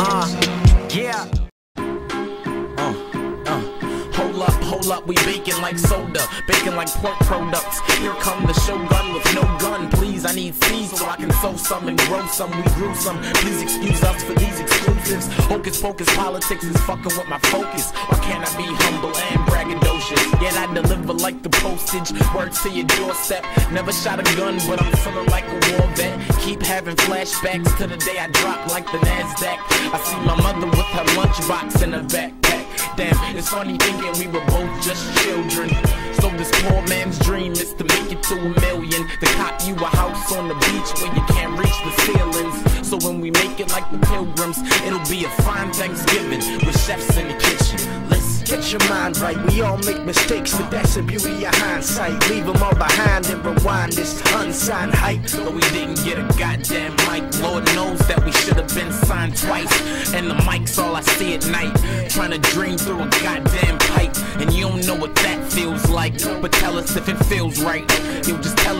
Uh, yeah. Uh, uh. Hold up, hold up, we baking like soda, baking like pork products. Here come the shogun with no gun. Please, I need seeds so I can sow some and grow some. We grew some. Please excuse us for these exclusives. Hocus pocus politics is fucking with my focus. Why can't I be humble and braggadocious? Yet I deliver like the postage. Words to your doorstep. Never shot a gun, but I'm feeling like Keep having flashbacks to the day I dropped like the NASDAQ. I see my mother with her lunchbox in her backpack. Damn, it's funny thinking we were both just children. So this poor man's dream is to make it to a million. To cop you a house on the beach where you can't reach the ceilings. So when we make it like the pilgrims, it'll be a fine Thanksgiving with chefs in the kitchen. Get your mind right, we all make mistakes, but that's the beauty of hindsight. Leave them all behind and rewind this unsigned hype. But we didn't get a goddamn mic. Lord knows that we should have been signed twice. And the mic's all I see at night. Trying to dream through a goddamn pipe. And you don't know what that feels like. But tell us if it feels right. You'll just tell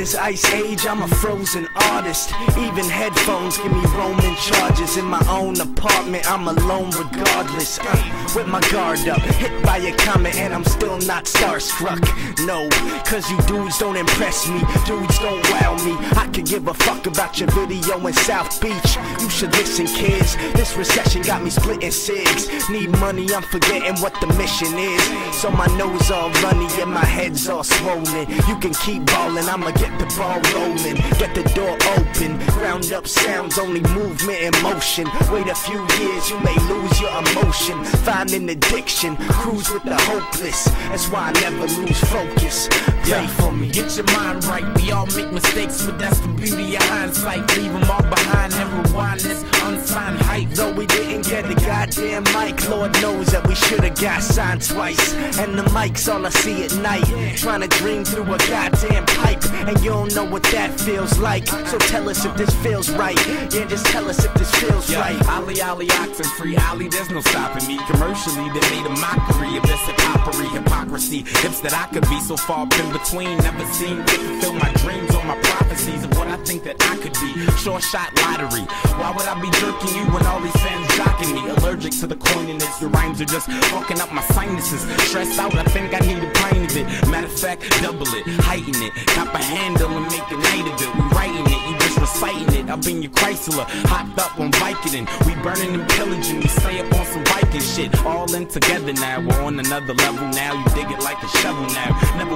this ice age, I'm a frozen artist. Even headphones give me roaming charges. In my own apartment, I'm alone regardless. Uh, with my guard up, hit by a comet, and I'm still not starstruck. No, cause you dudes don't impress me, dudes don't wow me. I could give a fuck about your video in South Beach. You should listen, kids. This recession got me splitting cigs. Need money, I'm forgetting what the mission is. So my nose all runny and my head's all swollen. You can keep ballin', I'ma get the ball rolling. Get the door open. Ground up sounds, only movement and motion. Wait a few years, you may lose your emotion. Find an addiction, cruise with the hopeless. That's why I never lose focus. Pray for me. Get your mind right. We all make mistakes, but that's the beauty of hindsight. Leave them all behind and rewind this unsigned hype. Though we didn't get the goddamn mic, Lord knows that we should've got signed twice. And the mic's all I see at night. Trying to dream through a goddamn pipe, and you don't know what that feels like. So tell us if this feels right. Yeah, just tell us if this feels Yeah, right. Ali Ali oxen free Ali, there's no stopping me. Commercially, they made a mockery of this hypocrisy, hypocrisy. Hips that I could be so far in between. Never seen to fulfill my dreams or my prophecies of what I think that I could be. Short shot lottery. Why would I be jerking you when all these fans jocking me? Allergic to the coininess, your rhymes are just fucking up my sinuses. Stressed out, I think I need a pint of it. Matter of fact, double it, heighten it, a handle and make a night of it. We writing it, you just reciting it. Up in your Chrysler, hopped up on Vicodin. We burning and pillaging, we stay up on some Viking shit. All in together now, we're on another level now. You dig it like a shovel now. Never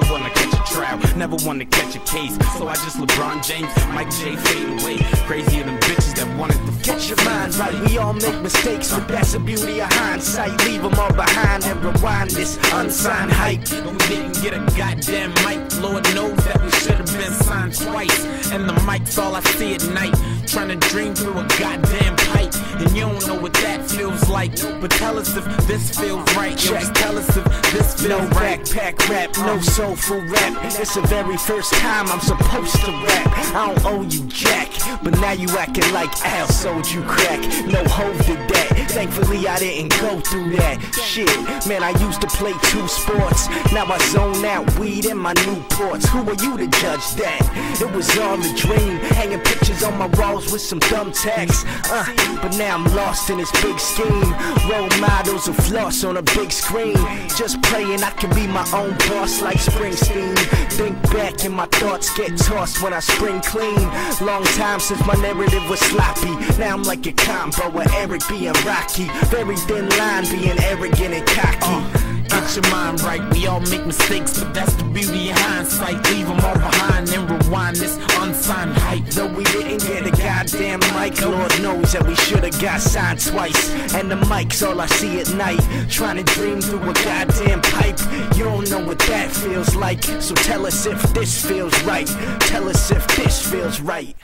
never wanna catch a case. So I just LeBron James, Mike J fade away. Crazier than bitches that wanted to catch your mind right, we all make mistakes, but that's the beauty of hindsight. Leave them all behind and rewind this unsigned hype. We didn't get a goddamn mic. Lord knows that we should have been signed twice. And the mic's all I see at night. Like. But tell us if this feels right. Yo, tell us if this feels No right. backpack rap, no soulful rap. It's the very first time I'm supposed to rap. I don't owe you jack, but now you acting like Al sold you crack. No Hov did that. Thankfully I didn't go through that. Shit, man, I used to play two sports. Now I zone out weed in my new Newports. Who are you to judge that? It was all a dream. Hanging pictures on my walls with some thumbtacks. Uh, but now I'm lost in this big scheme. Role models of floss on a big screen. Just praying I can be my own boss like Springsteen. Think back and my thoughts get tossed when I spring clean. Long time since my narrative was sloppy. Now I'm like a combo with Eric being Rocky. Very thin line being arrogant and cocky. Uh, get your mind right, we all make mistakes, but that's the beauty of hindsight. Leave them all behind and rewind get a goddamn mic, Lord knows that we should've got signed twice. And the mic's all I see at night. Trying to dream through a goddamn pipe. You don't know what that feels like. So tell us if this feels right. Tell us if this feels right.